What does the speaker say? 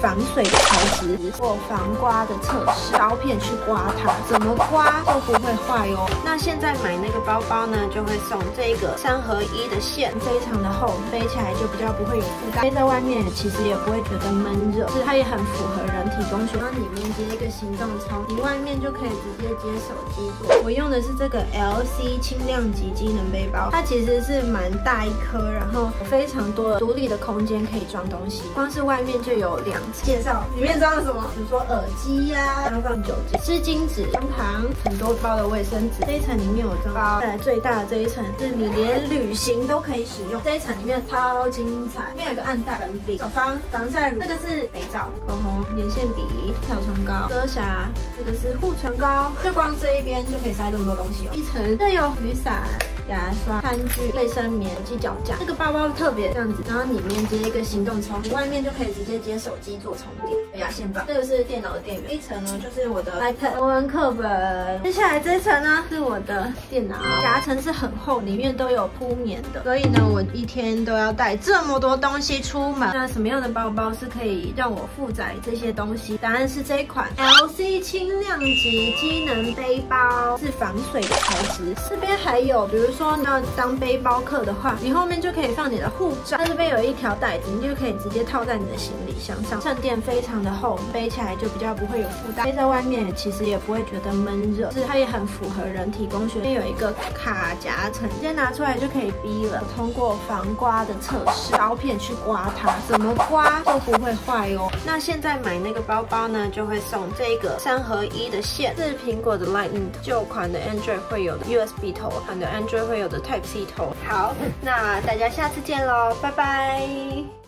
防水的材质，做防刮的测试，刀片去刮它，怎么刮都不会坏哦。那现在买那个包包呢，就会送这个三合一的线，非常的厚，背起来就比较不会有负担，背在外面其实也不会觉得闷热，是它也很符合人体工学。那里面接一个行动充，你外面就可以直接接手机做。我用的是这个 LC 轻量级机能背包，它其实是蛮大一颗，然后非常多的独立的空间可以装东西，光是外面就有两。介绍里面装了什么？比如说耳机呀，然后放酒精、湿巾纸、香糖，很多包的卫生纸。这一层里面我装包，再来最大的这一层是你连旅行都可以使用。这一层里面超精彩，里面有个暗袋粉笔、小方、防晒乳，这个是肥皂、口红、眼线笔、小唇膏、遮瑕，这个是护唇膏。就光这一边就可以塞这么多东西哦。一层这有雨伞。牙刷、餐具、卫生棉、鸡脚架，这个包包特别这样子，然后里面接一个行动充，外面就可以直接接手机做充电。牙线棒，这个是电脑的电源。一层呢就是我的 iPad 文文课本，接下来这一层呢是我的电脑，夹层是很厚，里面都有铺棉的，所以呢我一天都要带这么多东西出门。那什么样的包包是可以让我负载这些东西？答案是这一款 LC 轻量级机能背包，是防水的材质。这边还有，比如。说你要当背包客的话，你后面就可以放你的护照。它这边有一条带子，你就可以直接套在你的行李箱上。衬垫非常的厚，背起来就比较不会有负担。背在外面其实也不会觉得闷热，是它也很符合人体工学。这边有一个卡夹层，直接拿出来就可以逼了。通过防刮的测试，刀片去刮它，怎么刮都不会坏哦。那现在买那个包包呢，就会送这个三合一的线，是苹果的 Lightning，旧款的 Android 会有的 USB 头，款的 Android。会有的 Type C 头，好，那大家下次见喽，拜拜。